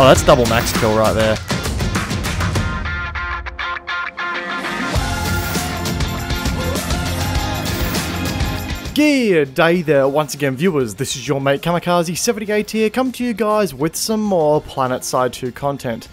Oh, that's double max kill right there. Good day there once again viewers, this is your mate CAMIKAZE78 here, come to you guys with some more PlanetSide 2 content.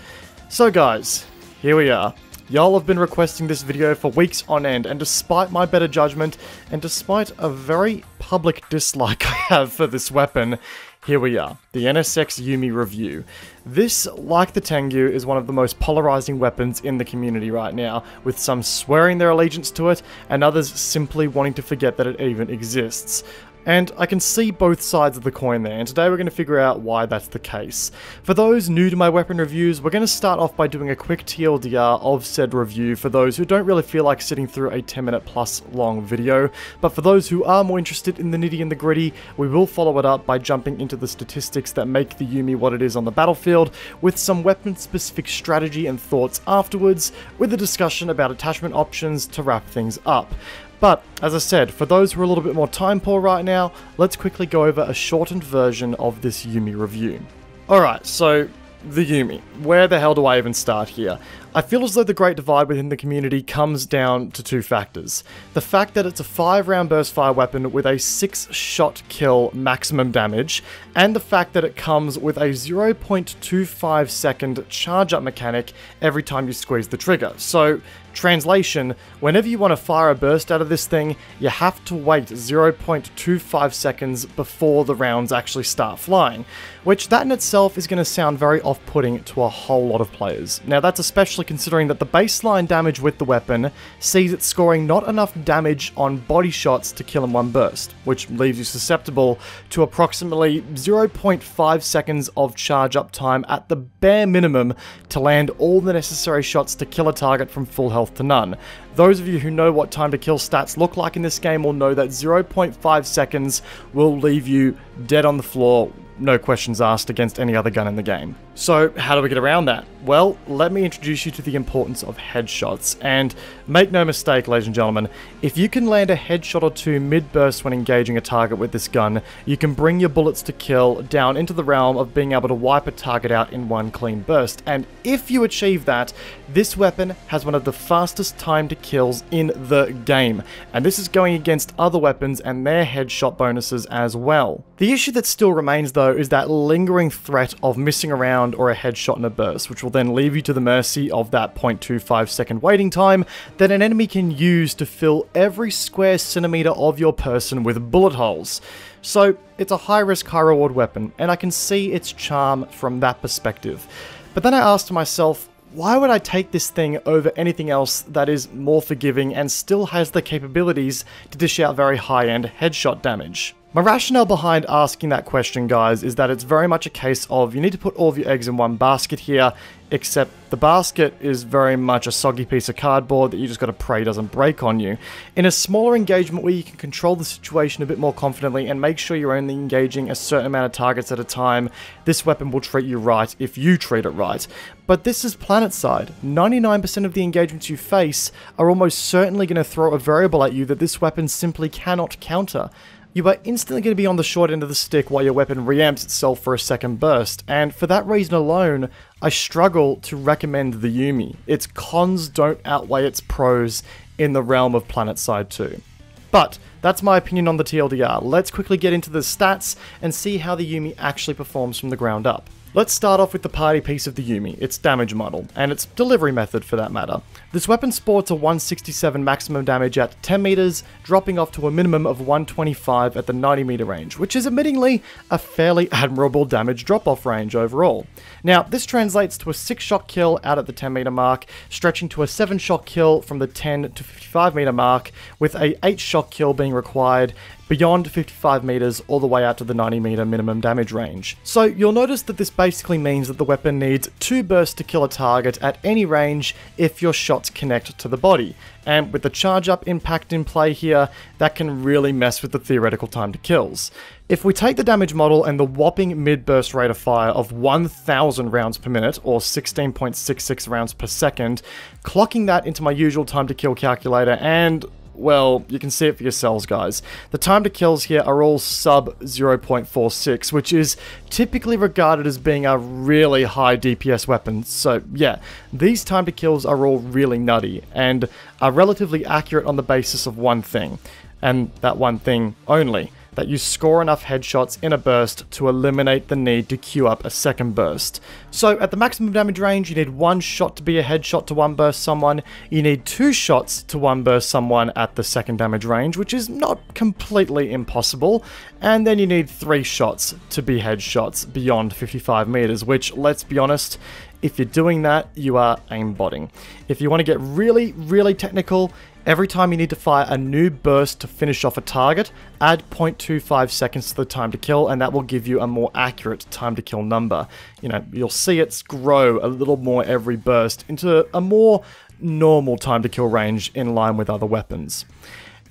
So guys, here we are. Y'all have been requesting this video for weeks on end, and despite my better judgment, and despite a very public dislike I have for this weapon, here we are, the NSX Yumi review. This, like the Tengu, is one of the most polarizing weapons in the community right now, with some swearing their allegiance to it, and others simply wanting to forget that it even exists. And I can see both sides of the coin there, and today we're going to figure out why that's the case. For those new to my weapon reviews, we're going to start off by doing a quick TLDR of said review for those who don't really feel like sitting through a 10 minute plus long video, but for those who are more interested in the nitty and the gritty, we will follow it up by jumping into the statistics that make the Yumi what it is on the battlefield, with some weapon specific strategy and thoughts afterwards, with a discussion about attachment options to wrap things up. But, as I said, for those who are a little bit more time poor right now, let's quickly go over a shortened version of this Yumi review. Alright, so the Yumi. Where the hell do I even start here? I feel as though the great divide within the community comes down to two factors. The fact that it's a 5 round burst fire weapon with a 6 shot kill maximum damage, and the fact that it comes with a 0.25 second charge up mechanic every time you squeeze the trigger. So Translation, whenever you want to fire a burst out of this thing, you have to wait 0.25 seconds before the rounds actually start flying, which that in itself is going to sound very off-putting to a whole lot of players. Now that's especially considering that the baseline damage with the weapon sees it scoring not enough damage on body shots to kill in one burst, which leaves you susceptible to approximately 0.5 seconds of charge up time at the bare minimum to land all the necessary shots to kill a target from full health to none. Those of you who know what time to kill stats look like in this game will know that 0.5 seconds will leave you dead on the floor no questions asked against any other gun in the game. So, how do we get around that? Well, let me introduce you to the importance of headshots. And make no mistake, ladies and gentlemen, if you can land a headshot or two mid burst when engaging a target with this gun, you can bring your bullets to kill down into the realm of being able to wipe a target out in one clean burst. And if you achieve that, this weapon has one of the fastest time to kills in the game. And this is going against other weapons and their headshot bonuses as well. The issue that still remains though is that lingering threat of missing around or a headshot in a burst, which will then leave you to the mercy of that 0.25 second waiting time that an enemy can use to fill every square centimeter of your person with bullet holes. So it's a high risk, high reward weapon, and I can see its charm from that perspective. But then I asked myself, why would I take this thing over anything else that is more forgiving and still has the capabilities to dish out very high-end headshot damage? My rationale behind asking that question, guys, is that it's very much a case of you need to put all of your eggs in one basket here, except the basket is very much a soggy piece of cardboard that you just got to pray doesn't break on you. In a smaller engagement where you can control the situation a bit more confidently and make sure you're only engaging a certain amount of targets at a time, this weapon will treat you right if you treat it right. But this is PlanetSide. 99% of the engagements you face are almost certainly going to throw a variable at you that this weapon simply cannot counter you are instantly going to be on the short end of the stick while your weapon reamps itself for a second burst, and for that reason alone, I struggle to recommend the Yumi. Its cons don't outweigh its pros in the realm of PlanetSide 2. But that's my opinion on the TLDR. Let's quickly get into the stats and see how the Yumi actually performs from the ground up. Let's start off with the party piece of the Yumi, its damage model, and its delivery method for that matter. This weapon sports a 167 maximum damage at 10 meters, dropping off to a minimum of 125 at the 90 meter range, which is admittingly a fairly admirable damage drop off range overall. Now, this translates to a 6 shot kill out at the 10 meter mark, stretching to a 7 shot kill from the 10 to 55 meter mark, with a 8 shot kill being required, beyond 55 meters all the way out to the 90 meter minimum damage range. So you'll notice that this basically means that the weapon needs two bursts to kill a target at any range if your shots connect to the body. And with the charge up impact in play here, that can really mess with the theoretical time to kills. If we take the damage model and the whopping mid-burst rate of fire of 1000 rounds per minute, or 16.66 rounds per second, clocking that into my usual time to kill calculator and well, you can see it for yourselves, guys. The time to kills here are all sub 0.46, which is typically regarded as being a really high DPS weapon. So, yeah, these time to kills are all really nutty and are relatively accurate on the basis of one thing, and that one thing only that you score enough headshots in a burst to eliminate the need to queue up a second burst. So at the maximum damage range, you need one shot to be a headshot to one burst someone, you need two shots to one burst someone at the second damage range, which is not completely impossible, and then you need three shots to be headshots beyond 55 meters, which, let's be honest, if you're doing that, you are aimbotting. If you want to get really, really technical, Every time you need to fire a new burst to finish off a target, add 0.25 seconds to the time to kill, and that will give you a more accurate time to kill number. You know, you'll see it grow a little more every burst into a more normal time to kill range in line with other weapons.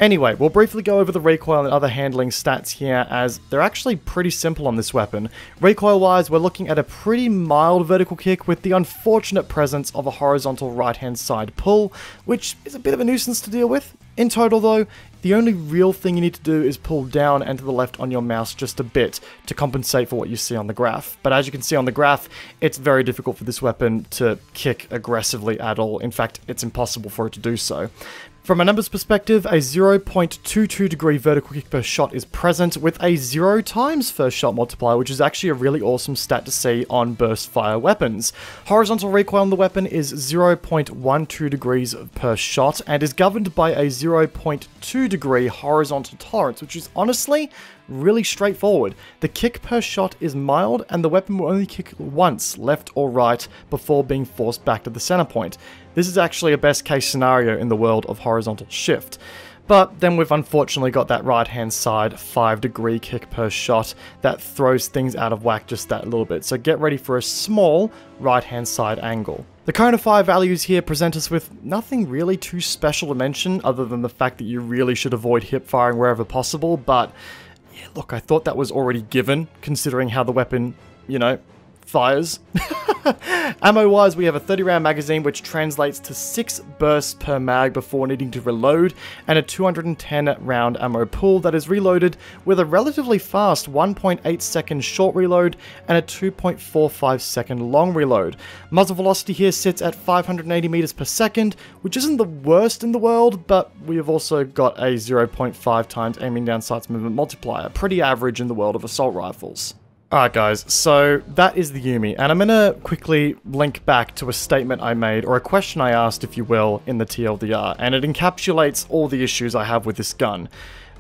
Anyway, we'll briefly go over the recoil and other handling stats here as they're actually pretty simple on this weapon. Recoil wise, we're looking at a pretty mild vertical kick with the unfortunate presence of a horizontal right hand side pull, which is a bit of a nuisance to deal with. In total though, the only real thing you need to do is pull down and to the left on your mouse just a bit to compensate for what you see on the graph. But as you can see on the graph, it's very difficult for this weapon to kick aggressively at all. In fact, it's impossible for it to do so. From a numbers perspective, a 0.22 degree vertical kick per shot is present with a 0 times first shot multiplier, which is actually a really awesome stat to see on burst fire weapons. Horizontal recoil on the weapon is 0.12 degrees per shot and is governed by a 0.2 degree horizontal tolerance, which is honestly really straightforward. The kick per shot is mild and the weapon will only kick once, left or right, before being forced back to the center point. This is actually a best case scenario in the world of horizontal shift. But then we've unfortunately got that right hand side 5 degree kick per shot that throws things out of whack just that little bit. So get ready for a small right hand side angle. The Cone of Fire values here present us with nothing really too special to mention other than the fact that you really should avoid hip firing wherever possible, but yeah, look, I thought that was already given considering how the weapon, you know, fires. Ammo wise, we have a 30 round magazine which translates to 6 bursts per mag before needing to reload, and a 210 round ammo pool that is reloaded with a relatively fast 1.8 second short reload and a 2.45 second long reload. Muzzle velocity here sits at 580 meters per second, which isn't the worst in the world, but we have also got a 0.5 times aiming down sights movement multiplier, pretty average in the world of assault rifles. Alright guys, so that is the Yumi, and I'm gonna quickly link back to a statement I made, or a question I asked if you will, in the TLDR, and it encapsulates all the issues I have with this gun.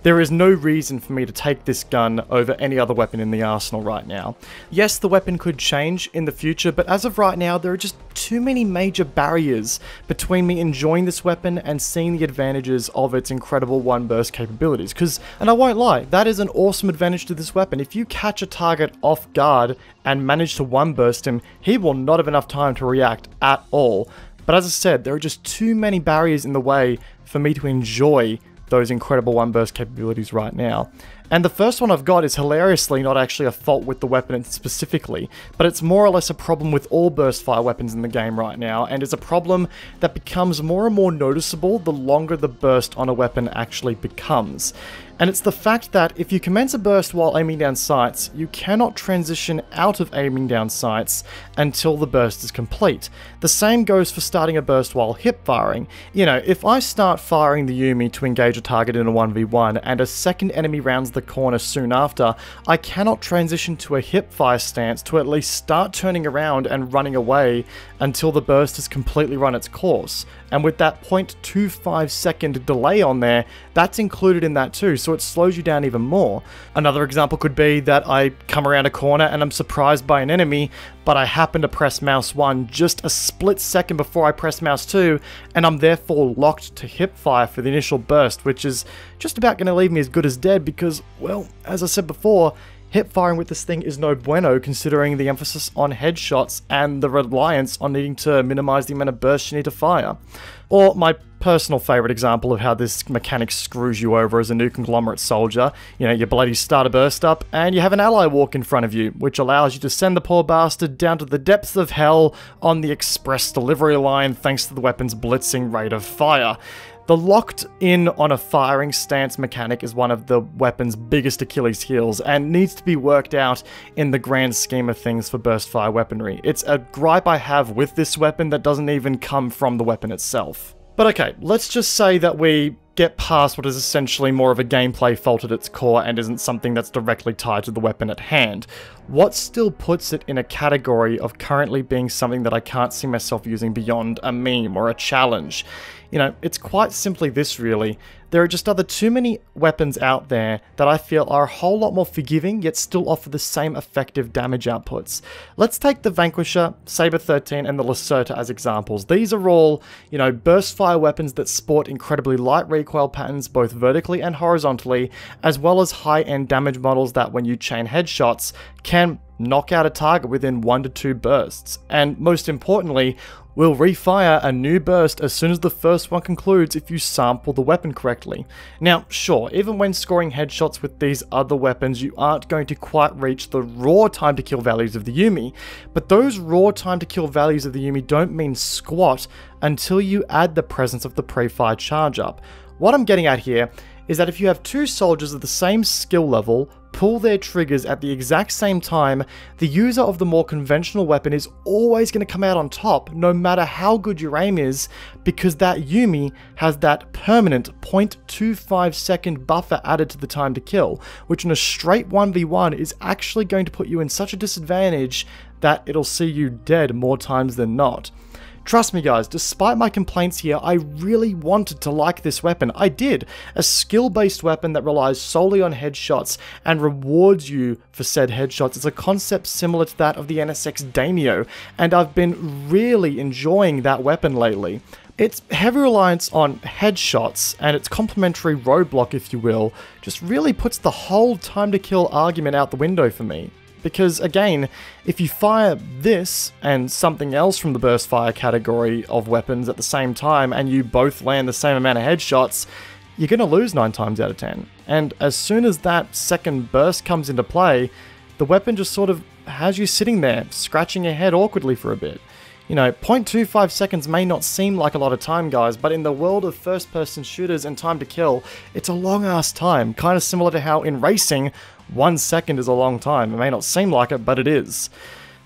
There is no reason for me to take this gun over any other weapon in the arsenal right now. Yes, the weapon could change in the future, but as of right now, there are just too many major barriers between me enjoying this weapon and seeing the advantages of its incredible one burst capabilities. Because, and I won't lie, that is an awesome advantage to this weapon. If you catch a target off guard and manage to one burst him, he will not have enough time to react at all. But as I said, there are just too many barriers in the way for me to enjoy those incredible one burst capabilities right now. And the first one I've got is hilariously not actually a fault with the weapon specifically, but it's more or less a problem with all burst fire weapons in the game right now, and it's a problem that becomes more and more noticeable the longer the burst on a weapon actually becomes. And it's the fact that if you commence a burst while aiming down sights, you cannot transition out of aiming down sights until the burst is complete. The same goes for starting a burst while hip firing. You know, if I start firing the Yumi to engage a target in a 1v1 and a second enemy rounds the corner soon after, I cannot transition to a hip fire stance to at least start turning around and running away until the burst has completely run its course. And with that 0.25 second delay on there, that's included in that too, so it slows you down even more. Another example could be that I come around a corner and I'm surprised by an enemy, but I happen to press mouse 1 just a split second before I press mouse 2, and I'm therefore locked to hip fire for the initial burst, which is just about going to leave me as good as dead because, well, as I said before, hip firing with this thing is no bueno considering the emphasis on headshots and the reliance on needing to minimize the amount of bursts you need to fire. Or my personal favorite example of how this mechanic screws you over as a new conglomerate soldier. You know, you bloody start a burst up and you have an ally walk in front of you, which allows you to send the poor bastard down to the depths of hell on the express delivery line thanks to the weapon's blitzing rate of fire. The locked in on a firing stance mechanic is one of the weapon's biggest Achilles heels and needs to be worked out in the grand scheme of things for burst fire weaponry. It's a gripe I have with this weapon that doesn't even come from the weapon itself. But okay, let's just say that we get past what is essentially more of a gameplay fault at its core and isn't something that's directly tied to the weapon at hand. What still puts it in a category of currently being something that I can't see myself using beyond a meme or a challenge? You know, it's quite simply this really. There are just other too many weapons out there that I feel are a whole lot more forgiving yet still offer the same effective damage outputs. Let's take the Vanquisher, Saber 13 and the Lacerta as examples. These are all, you know, burst fire weapons that sport incredibly light recoil patterns both vertically and horizontally, as well as high-end damage models that when you chain headshots can knock out a target within one to two bursts. And most importantly, will refire a new burst as soon as the first one concludes if you sample the weapon correctly. Now, sure, even when scoring headshots with these other weapons, you aren't going to quite reach the raw time to kill values of the Yumi, but those raw time to kill values of the Yumi don't mean squat until you add the presence of the pre-fire charge up. What I'm getting at here is that if you have two soldiers of the same skill level pull their triggers at the exact same time, the user of the more conventional weapon is always going to come out on top, no matter how good your aim is, because that Yumi has that permanent 0.25 second buffer added to the time to kill, which in a straight 1v1 is actually going to put you in such a disadvantage that it'll see you dead more times than not. Trust me guys, despite my complaints here, I really wanted to like this weapon. I did. A skill-based weapon that relies solely on headshots and rewards you for said headshots. It's a concept similar to that of the NSX Daimyo, and I've been really enjoying that weapon lately. Its heavy reliance on headshots and its complementary roadblock, if you will, just really puts the whole time to kill argument out the window for me. Because again, if you fire this and something else from the burst fire category of weapons at the same time and you both land the same amount of headshots, you're going to lose 9 times out of 10. And as soon as that second burst comes into play, the weapon just sort of has you sitting there, scratching your head awkwardly for a bit. You know, 0.25 seconds may not seem like a lot of time, guys, but in the world of first person shooters and time to kill, it's a long ass time, kind of similar to how in racing, one second is a long time. It may not seem like it, but it is.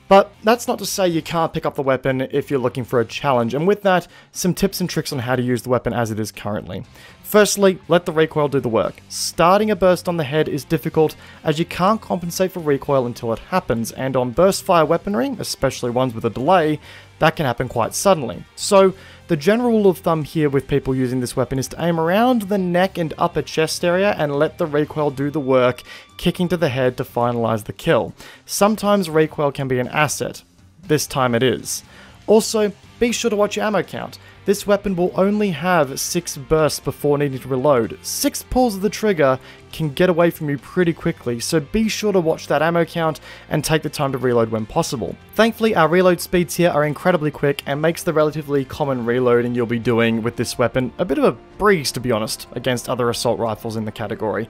But that's not to say you can't pick up the weapon if you're looking for a challenge, and with that, some tips and tricks on how to use the weapon as it is currently. Firstly, let the recoil do the work. Starting a burst on the head is difficult as you can't compensate for recoil until it happens, and on burst fire weaponry, especially ones with a delay, that can happen quite suddenly. So, the general rule of thumb here with people using this weapon is to aim around the neck and upper chest area and let the recoil do the work, kicking to the head to finalize the kill. Sometimes recoil can be an asset. This time it is. Also, be sure to watch your ammo count. This weapon will only have 6 bursts before needing to reload. 6 pulls of the trigger can get away from you pretty quickly, so be sure to watch that ammo count and take the time to reload when possible. Thankfully, our reload speeds here are incredibly quick and makes the relatively common reloading you'll be doing with this weapon a bit of a breeze to be honest, against other assault rifles in the category.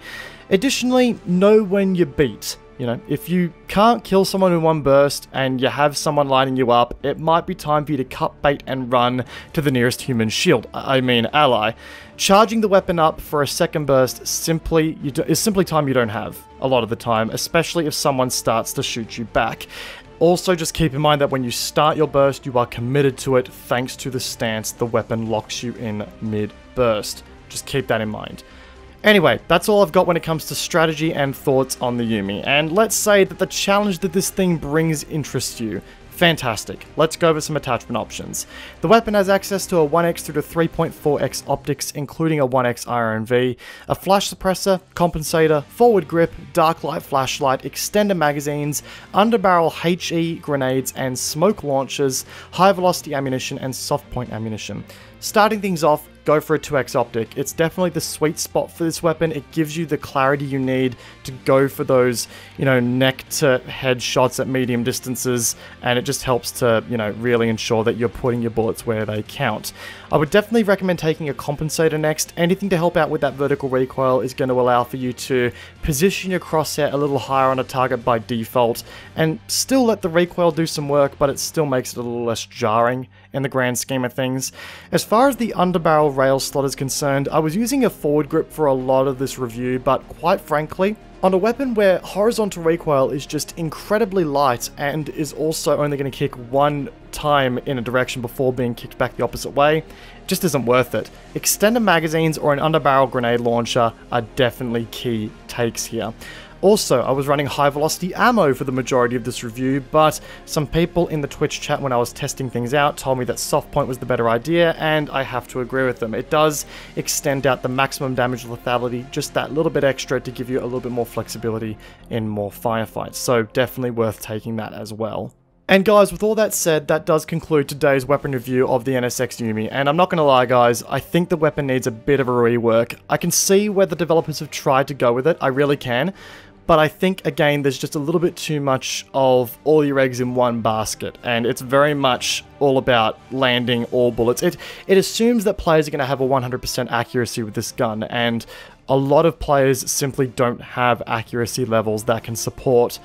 Additionally, know when you beat. You know, if you can't kill someone in one burst and you have someone lining you up, it might be time for you to cut bait and run to the nearest human shield, I mean ally. Charging the weapon up for a second burst simply is simply time you don't have a lot of the time, especially if someone starts to shoot you back. Also, just keep in mind that when you start your burst, you are committed to it thanks to the stance the weapon locks you in mid-burst. Just keep that in mind. Anyway, that's all I've got when it comes to strategy and thoughts on the Yumi, and let's say that the challenge that this thing brings interests you. Fantastic. Let's go over some attachment options. The weapon has access to a 1x through to 3.4x optics, including a 1x IRNV, a flash suppressor, compensator, forward grip, dark light flashlight, extender magazines, underbarrel HE grenades and smoke launchers, high velocity ammunition and soft point ammunition. Starting things off, go for a 2x optic. It's definitely the sweet spot for this weapon. It gives you the clarity you need to go for those, you know, neck to head shots at medium distances, and it just helps to, you know, really ensure that you're putting your bullets where they count. I would definitely recommend taking a compensator next. Anything to help out with that vertical recoil is going to allow for you to position your crosshair a little higher on a target by default, and still let the recoil do some work, but it still makes it a little less jarring in the grand scheme of things. As far as the underbarrel rail slot is concerned, I was using a forward grip for a lot of this review, but quite frankly, on a weapon where horizontal recoil is just incredibly light and is also only going to kick one time in a direction before being kicked back the opposite way, just isn't worth it. Extended magazines or an underbarrel grenade launcher are definitely key takes here. Also, I was running high velocity ammo for the majority of this review, but some people in the Twitch chat when I was testing things out told me that soft point was the better idea, and I have to agree with them. It does extend out the maximum damage lethality just that little bit extra to give you a little bit more flexibility in more firefights, so definitely worth taking that as well. And guys, with all that said, that does conclude today's weapon review of the NSX Yumi, and I'm not gonna lie guys, I think the weapon needs a bit of a rework. I can see where the developers have tried to go with it, I really can, but I think, again, there's just a little bit too much of all your eggs in one basket, and it's very much all about landing all bullets. It, it assumes that players are going to have a 100% accuracy with this gun, and a lot of players simply don't have accuracy levels that can support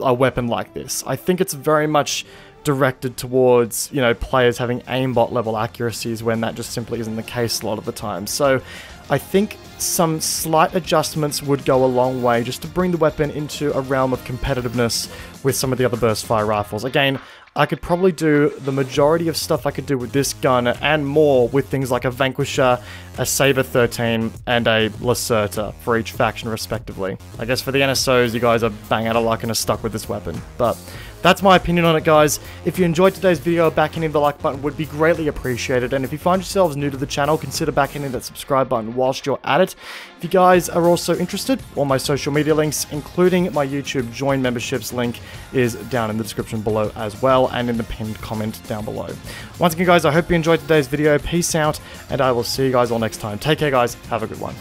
a weapon like this. I think it's very much directed towards, you know, players having aimbot level accuracies when that just simply isn't the case a lot of the time. So I think some slight adjustments would go a long way just to bring the weapon into a realm of competitiveness with some of the other burst fire rifles. Again, I could probably do the majority of stuff I could do with this gun and more with things like a Vanquisher, a Saber 13, and a Lacerta for each faction respectively. I guess for the NSOs, you guys are bang out of luck and are stuck with this weapon. But that's my opinion on it, guys. If you enjoyed today's video, backing in the like button would be greatly appreciated. And if you find yourselves new to the channel, consider backing in that subscribe button whilst you're at it. If you guys are also interested, all my social media links, including my YouTube join memberships link, is down in the description below as well, and in the pinned comment down below. Once again, guys, I hope you enjoyed today's video. Peace out, and I will see you guys all next time. Take care, guys. Have a good one.